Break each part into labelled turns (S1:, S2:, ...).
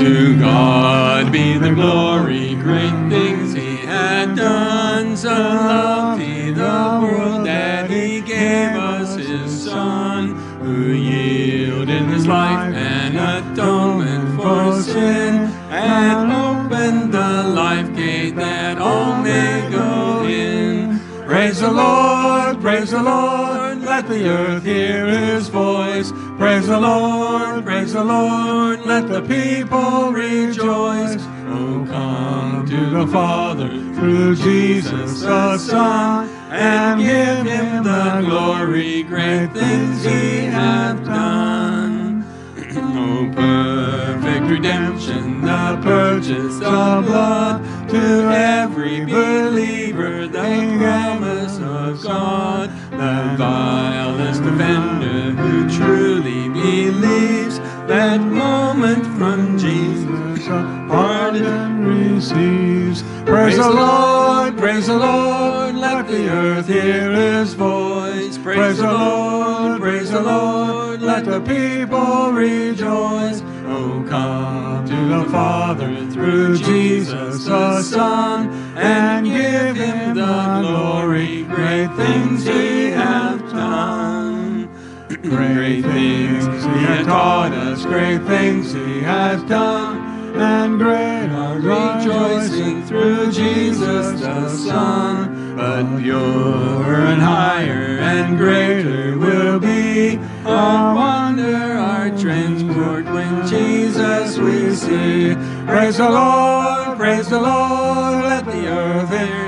S1: To God be the glory, great things he had done. So loved he the world that he gave us his Son, who yielded his life and atonement for sin, and opened the life gate that all may go in. Praise the Lord, praise the Lord, let the earth hear his voice. Praise the Lord, praise the Lord, let the people rejoice. Oh, come to the Father through Jesus the Son, and give him the glory, great things he hath done. Oh, perfect redemption, the purchase of blood to every believer, of God, the vilest offender who truly believes that moment from Jesus a pardon receives. Praise the Lord, praise the Lord, let the earth hear his voice. Praise the Lord, praise the Lord, let the people rejoice. Oh, come to the Father through Jesus the Son, and give him great things he hath done. Great things he hath taught us, great things he hath done, and great are rejoicing through Jesus the Son. But purer and higher and greater will be our wonder, our transport when Jesus we see. Praise the Lord, praise the Lord, let the earth hear.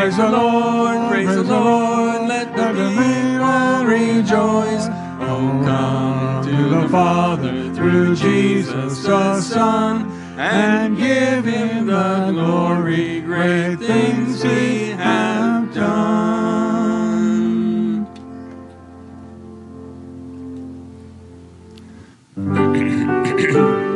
S1: Praise the Lord, praise the Lord, let the people rejoice. Oh, come to the Father through Jesus the Son, and give him the glory, great things he hath done.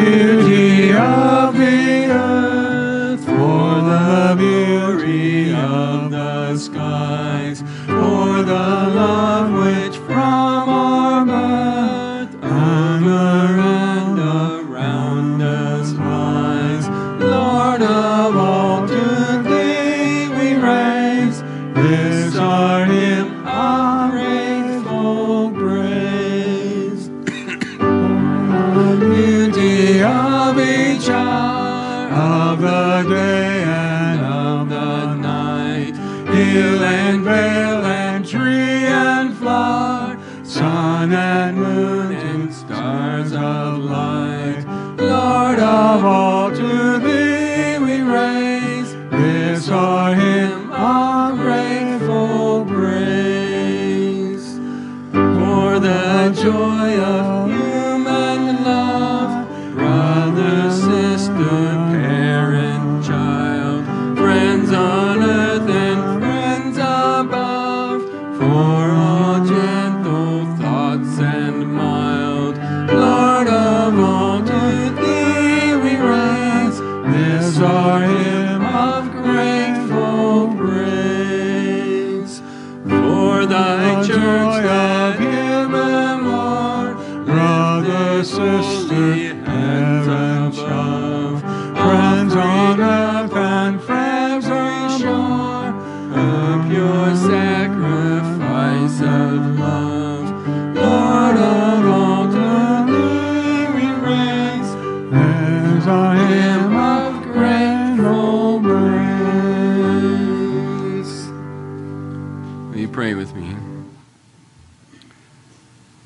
S1: beauty of the earth, for the beauty of the skies, for the love which from hill and vale and tree and flower, sun and moon and stars of light. Lord of all, to thee we raise this our hymn of grateful praise for the joy of sister, heaven above, friends on pray with me?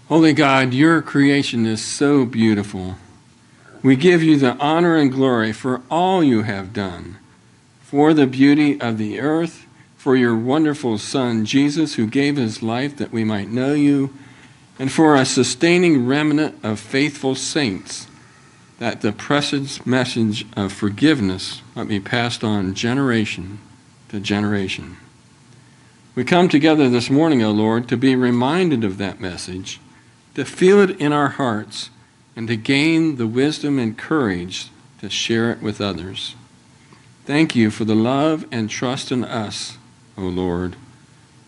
S1: Holy God, your creation is so beautiful. We give you the honor and glory for all you have done, for the beauty of the earth, for your wonderful Son, Jesus, who gave his life that we might know you, and for a sustaining remnant of faithful saints, that the precious message of forgiveness might be passed on generation to generation. We come together this morning, O Lord, to be reminded of that message, to feel it in our hearts, and to gain the wisdom and courage to share it with others. Thank you for the love and trust in us, O Lord.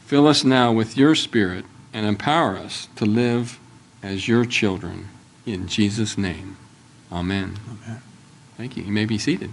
S1: Fill us now with your Spirit and empower us to live as your children. In Jesus' name, amen.
S2: Amen.
S1: Thank you. You may be seated.